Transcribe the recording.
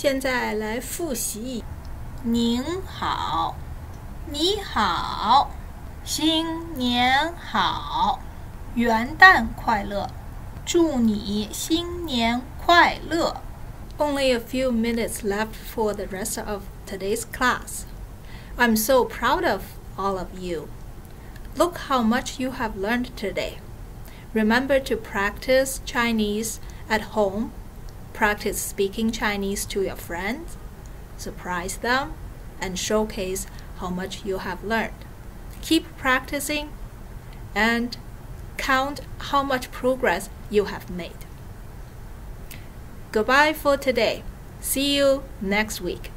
现在来复习。您好，你好，新年好，元旦快乐，祝你新年快乐。Only a few minutes left for the rest of today's class. I'm so proud of all of you. Look how much you have learned today. Remember to practice Chinese at home. Practice speaking Chinese to your friends. Surprise them and showcase how much you have learned. Keep practicing and count how much progress you have made. Goodbye for today. See you next week.